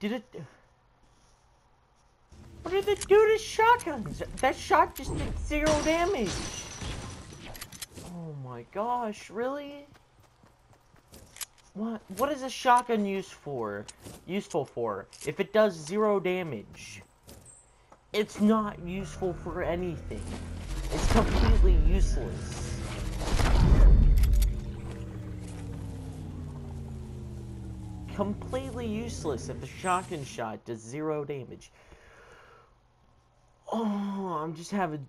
Did it... What did it do to shotguns? That shot just did zero damage. Oh my gosh, really? What what is a shotgun used for? Useful for? If it does zero damage. It's not useful for anything. It's completely useless. Completely useless if a shotgun shot does zero damage. Oh, I'm just having